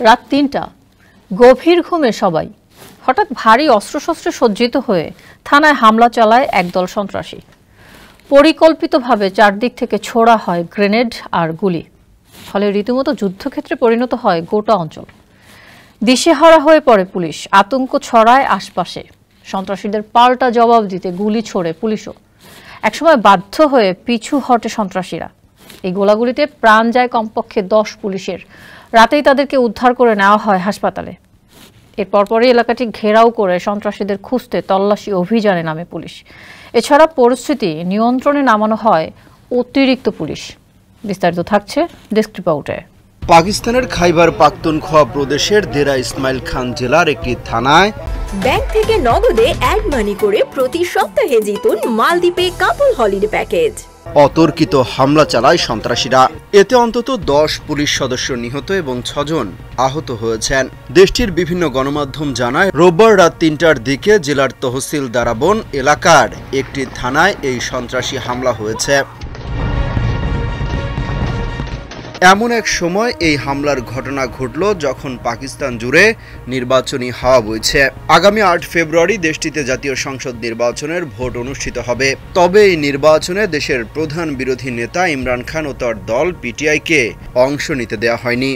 রাত তিনটা। গভীর ঘুমে সবাই। হঠাৎ ভারী অস্ত্রশস্ত্রে সজ্জিত হয়ে থানায় হামলা চালায় একদল সন্ত্রাসী। পরিকল্পিতভাবে চারদিক থেকে ছোড়া হয় গ্রেনেড আর গুলি। ফলে রীতিমতো যুদ্ধক্ষেত্রে পরিণত হয় গোটা অঞ্চল। দিশেহারা হয়ে পড়ে পুলিশ। আতঙ্ক ছড়ায় আশপাশে। সন্ত্রাসীদের পাল্টা জবাব দিতে গুলি ছোড়ে পুলিশও। একসময় বাধ্য হয়ে পিছু হটে সন্ত্রাসীরা। এই গোলাগুলিতে প্রাণ যায় কমপক্ষে দশ পুলিশের। রাতেই তাদেরকে উদ্ধার করে নেওয়া হয় হাসপাতালে। এর পরপরই এলাকাটি ঘেরাও করে সন্ত্রাসীদের খুঁজতে তল্লাশি অভিযানে নামে পুলিশ। এছাড়া পরিস্থিতি নিয়ন্ত্রণে নামানো হয় অতিরিক্ত পুলিশ। বিস্তারিত থাকছে ডেস্ক রিপোর্টে। পাকিস্তানের খাইবার পাখতুনখোয়া প্রদেশের দেরা ইসমাইল খান জেলার একটি থানায় ব্যাংক থেকে নগদে অ্যাড মানি করে প্রতি সপ্তাহে জিতুন মালদ্বীপে কাপল হলিডে প্যাকেজ। অতর্কিত হামলা চালায় সন্ত্রাসীরা। এতে অন্তত দশ পুলিশ সদস্য নিহত এবং ছজন আহত হয়েছেন। দেশটির বিভিন্ন গণমাধ্যম জানায়, রোববার রাত তিনটার দিকে জেলার তহসিল দারাবন এলাকার একটি থানায় এই সন্ত্রাসী হামলা হয়েছে। এমন এক সময় এই হামলার ঘটনা ঘটল যখন পাকিস্তান জুড়ে নির্বাচনী হাওয়া বইছে। আগামী আট ফেব্রুয়ারি দেশটিতে জাতীয় সংসদ নির্বাচনের ভোট অনুষ্ঠিত হবে। তবে এই নির্বাচনে দেশের প্রধান বিরোধী নেতা ইমরান খান ও তার দল পিটিআইকে অংশ নিতে দেয়া হয়নি।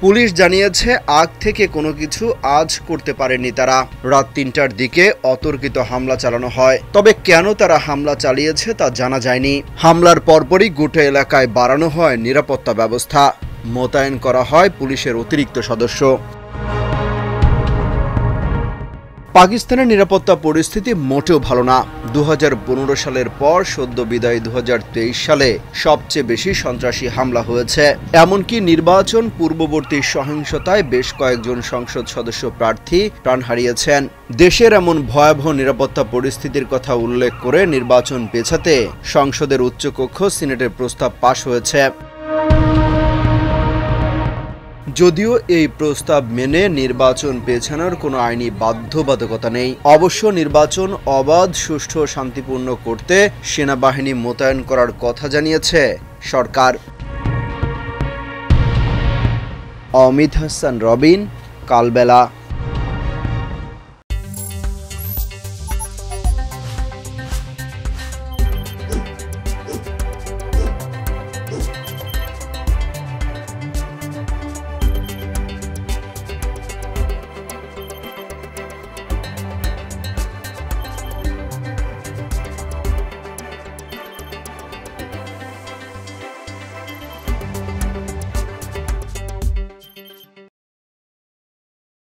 পুলিশ জানিয়েছে, আগ থেকে কোনো কিছু আজ করতে পারেনি তারা। রাত তিনটার দিকে অতর্কিত হামলা চালানো হয়। তবে কেন তারা হামলা চালিয়েছে তা জানা যায়নি। হামলার পরপরই গোটা এলাকায় বাড়ানো হয় নিরাপত্তা ব্যবস্থা। মোতায়েন করা হয় পুলিশের অতিরিক্ত সদস্য। পাকিস্তানের নিরাপত্তা পরিস্থিতি মোটেও ভালো না। দু হাজার পনেরো সালের পর সদ্য বিদায় দু হাজার তেইশ সালে সবচেয়ে বেশি সন্ত্রাসী হামলা হয়েছে। এমনকি নির্বাচন পূর্ববর্তী সহিংসতায় বেশ কয়েকজন সংসদ সদস্য প্রার্থী প্রাণ হারিয়েছেন। দেশের এমন ভয়াবহ নিরাপত্তা পরিস্থিতির কথা উল্লেখ করে নির্বাচন পেছাতে সংসদের উচ্চকক্ষ সিনেটের প্রস্তাব পাশ হয়েছে। যদিও এই প্রস্তাব মেনে নির্বাচন পেছানোর কোনো আইনি বাধ্যবাধকতা নেই। অবশ্য নির্বাচন অবাধ, সুষ্ঠু ও শান্তিপূর্ণ করতে সেনাবাহিনী মোতায়েন করার কথা জানিয়েছে সরকার। অমিত হাসান, রবিন, কালবেলা।